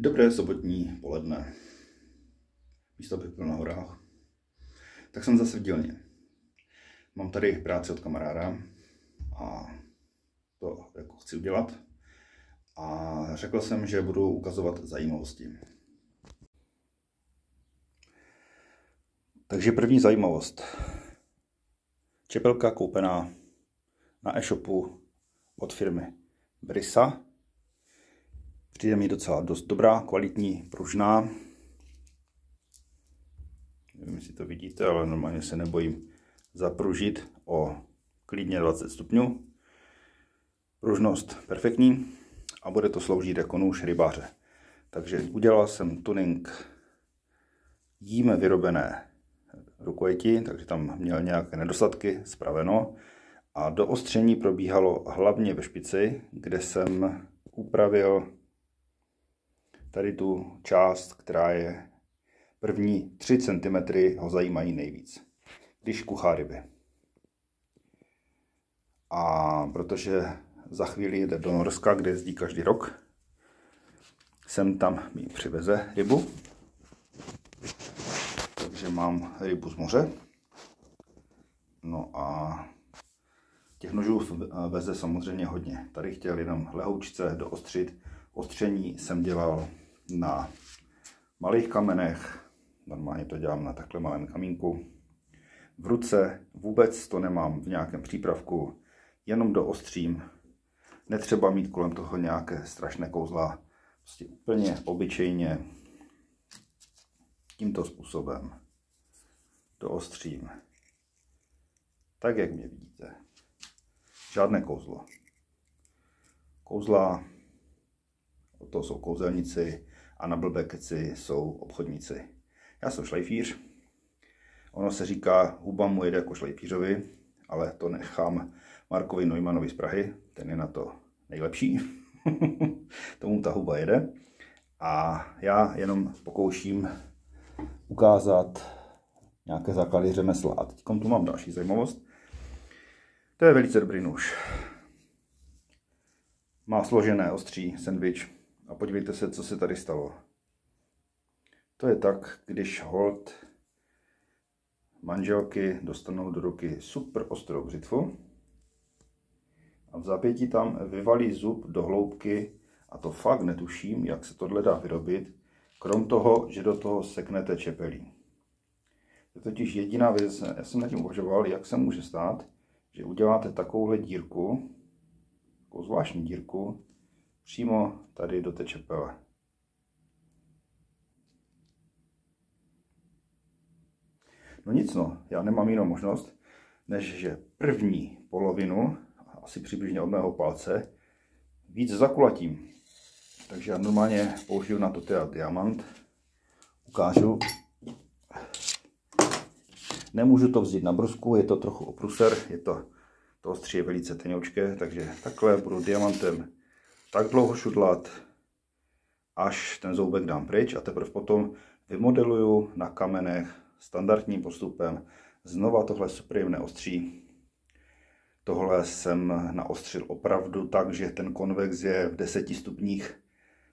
Dobré sobotní poledne. Místo bych byl na horách. Tak jsem zase v dílně. Mám tady práci od kamaráda a to jako chci udělat. A řekl jsem, že budu ukazovat zajímavosti. Takže první zajímavost. Čepelka koupená na e-shopu od firmy Brisa Přijde mi docela dost dobrá, kvalitní, pružná. Nevím, jestli to vidíte, ale normálně se nebojím zapružit o klidně 20 stupňů. Pružnost perfektní a bude to sloužit jako nůž rybáře. Takže udělal jsem tuning jíme vyrobené rukojeti, takže tam měl nějaké nedostatky, spraveno. A do ostření probíhalo hlavně ve špici, kde jsem upravil tady tu část, která je první 3 cm ho zajímají nejvíc, když kuchá ryby. A protože za chvíli jde do Norska, kde jezdí každý rok, sem tam mi přiveze rybu. Takže mám rybu z moře. No a těch nožů veze samozřejmě hodně. Tady chtěl jenom lehoučce doostřit. Ostření jsem dělal na malých kamenech, normálně to dělám na takhle malém kamínku. V ruce vůbec to nemám v nějakém přípravku, jenom doostřím. Netřeba mít kolem toho nějaké strašné kouzla, prostě úplně obyčejně tímto způsobem doostřím. Tak, jak mě vidíte. Žádné kouzlo. Kouzla, to jsou kouzelníci, a na blbé keci jsou obchodníci. Já jsem šlejfíř, ono se říká, huba mu jede jako šlejfířovi, ale to nechám Markovi Neumanovi z Prahy, ten je na to nejlepší, tomu ta huba jede. A já jenom pokouším ukázat nějaké základy řemesla. A teď tu mám další zajímavost. To je velice dobrý nůž. Má složené ostří sandwich, a podívejte se, co se tady stalo. To je tak, když hold manželky dostanou do ruky super ostrou břitvu a v zapětí tam vyvalí zub do hloubky a to fakt netuším, jak se tohle dá vyrobit, krom toho, že do toho seknete čepelí. To je totiž jediná věc, já jsem nad tím uvažoval, jak se může stát, že uděláte takovouhle dírku, takovou zvláštní dírku, přímo tady do té čepele. No nic no, já nemám jinou možnost, než že první polovinu, asi přibližně od mého palce, víc zakulatím. Takže já normálně použiju na to teda diamant. Ukážu. Nemůžu to vzít na brusku, je to trochu opruser, je to, to ostří je velice tenoučké, takže takhle budu diamantem tak dlouho šudlat, až ten zoubek dám pryč a teprve potom vymodeluju na kamenech standardním postupem znova tohle supreme ostří. Tohle jsem naostřil opravdu tak, že ten konvex je v 10 stupních.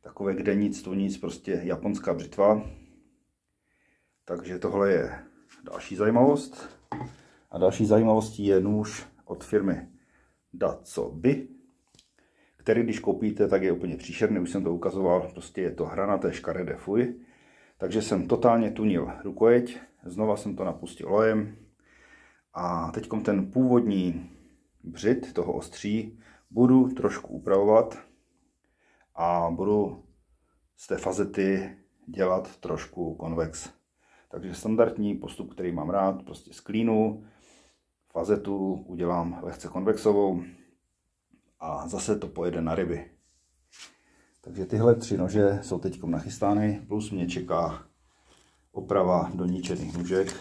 Takové kde nic, tu nic, prostě japonská břitva. Takže tohle je další zajímavost. A další zajímavostí je nůž od firmy Datsobi který když koupíte, tak je úplně příšerný, už jsem to ukazoval, prostě je to hranaté škaredé fuj. Takže jsem totálně tunil rukojeť, znova jsem to napustil olejem a teď ten původní břit toho ostří budu trošku upravovat a budu z té fazety dělat trošku konvex. Takže standardní postup, který mám rád, prostě z klínu, fazetu udělám lehce konvexovou, a zase to pojede na ryby. Takže tyhle tři nože jsou teď nachystány, plus mě čeká oprava do ničených nůžek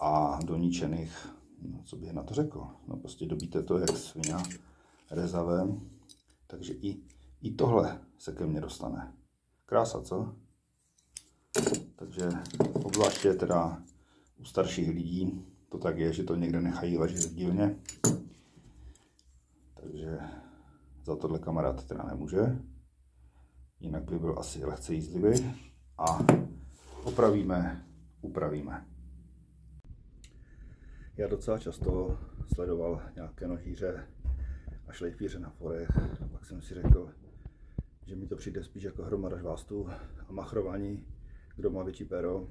a do ničených, no, co bych na to řekl, no prostě dobíte to jak svině rezavém, takže i, i tohle se ke mně dostane. Krása, co? Takže obzvláště teda u starších lidí to tak je, že to někde nechají ležet v dílně takže za tohle kamarád teda nemůže. jinak by byl asi lehce jízlivý. A opravíme, upravíme. Já docela často sledoval nějaké nožíře a šlejfíře na forech, pak jsem si řekl, že mi to přijde spíš jako hromada žvástů a machrování, kdo má větší péro.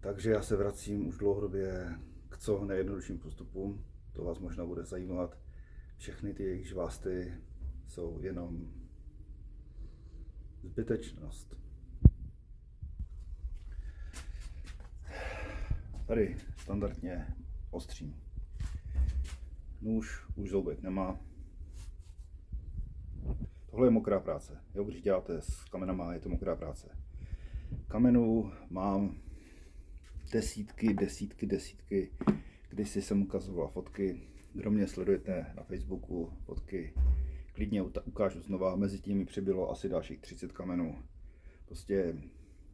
Takže já se vracím už dlouhodobě k co nejjednodušším postupům. To vás možná bude zajímat. Všechny ty jejich žvásty jsou jenom zbytečnost. Tady standardně ostřím. Nůž už zoubek nemá. Tohle je mokrá práce. Jo, když děláte s kamenama, je to mokrá práce. Kamenů mám desítky, desítky, desítky. Když si jsem ukazoval fotky, kdo mě sledujete na Facebooku, fotky, klidně ukážu znova. Mezi tím mi přibylo asi dalších 30 kamenů. Prostě,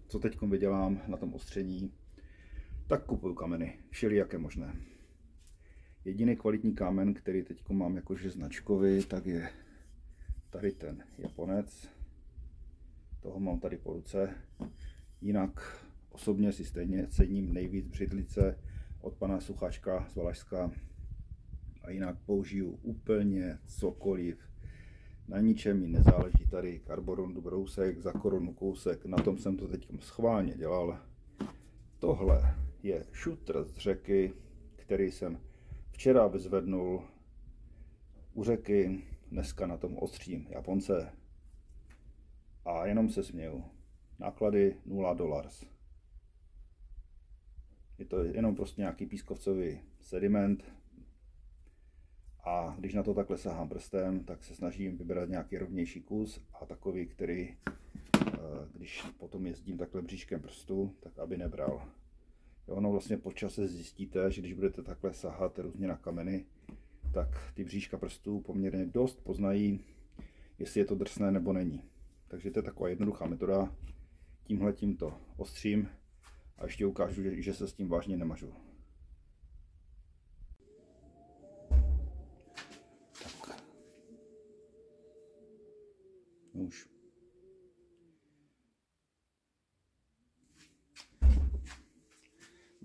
co teď vydělám na tom ostření, tak kupuju kameny, všelijaké možné. Jediný kvalitní kámen, který teď mám jakože značkový, tak je tady ten Japonec. Toho mám tady po ruce. Jinak osobně si stejně cením nejvíc břidlice od pana Suchačka z Valašska. A jinak použiju úplně cokoliv. Na ničem mi nezáleží tady karboron brousek za korunu kousek. Na tom jsem to teď schválně dělal. Tohle je šutr z řeky, který jsem včera vyzvednul u řeky, dneska na tom ostřím Japonce. A jenom se směju. Náklady 0 dollars. Je to jenom prostě nějaký pískovcový sediment. A když na to takhle sahám prstem, tak se snažím vybrat nějaký rovnější kus a takový, který, eh, když potom jezdím takhle bříškem prstu, tak aby nebral. Jo, no vlastně po čase zjistíte, že když budete takhle sahat různě na kameny, tak ty bříška prstů poměrně dost poznají, jestli je to drsné nebo není. Takže to je taková jednoduchá metoda. Tímhle tímto ostřím a ještě ukážu, že, že se s tím vážně nemažu. Tak. Už.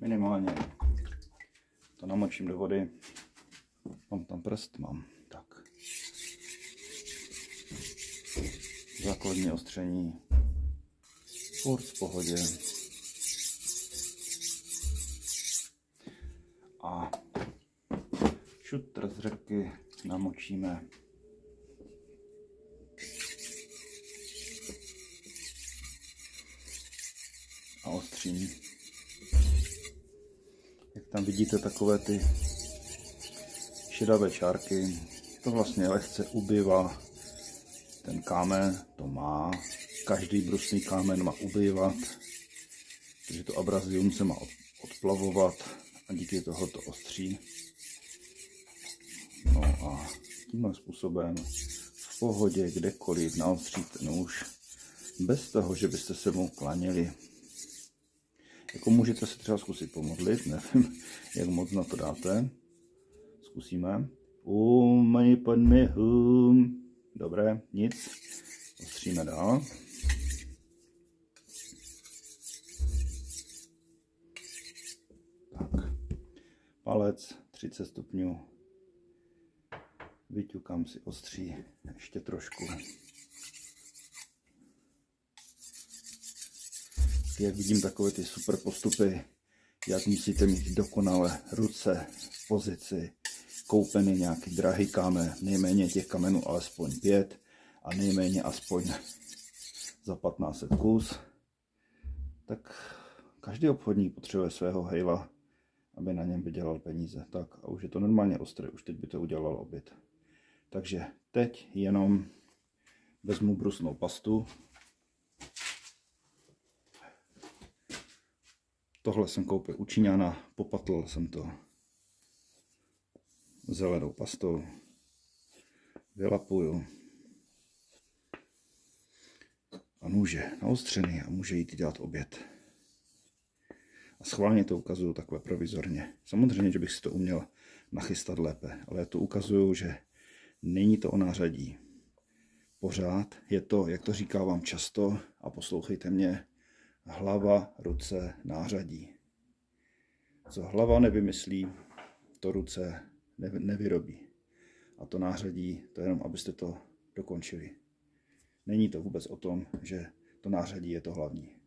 Minimálně to namočím do vody. Mám tam prst, mám. Tak. Základní ostření. Furt v pohodě. Šutr z řeky namočíme a ostřím. Jak tam vidíte takové ty šedavé čárky, to vlastně lehce ubývá ten kámen, to má, každý brusný kámen má ubývat, takže to abrazium se má odplavovat a díky toho to ostří. No a tímhle způsobem v pohodě kdekoliv naostříte nůž, bez toho, že byste se mu klaněli. Jako můžete se třeba zkusit pomodlit, nevím, jak moc na to dáte. Zkusíme. Um, mani padme hum. Dobré, nic. Ostříme dál. Tak. Palec 30 stupňů. Vyťukám si ostří ještě trošku. Jak vidím takové ty super postupy, jak musíte mít dokonale ruce v pozici, koupený nějaký drahý kámen, nejméně těch kamenů alespoň pět a nejméně aspoň za 1500 kus, tak každý obchodník potřebuje svého hejla, aby na něm vydělal peníze. Tak a už je to normálně ostré, už teď by to udělal oběd. Takže teď jenom vezmu brusnou pastu. Tohle jsem koupil u Číňana, popatl jsem to zelenou pastou. Vylapuju. A může naostřený a může jít dělat oběd. A schválně to ukazuju takhle provizorně. Samozřejmě, že bych si to uměl nachystat lépe, ale já to ukazuju, že není to o nářadí. pořád. Je to, jak to říkávám často, a poslouchejte mě, hlava, ruce, nářadí. Co hlava nevymyslí, to ruce nevyrobí. A to nářadí, to je jenom, abyste to dokončili. Není to vůbec o tom, že to nářadí je to hlavní.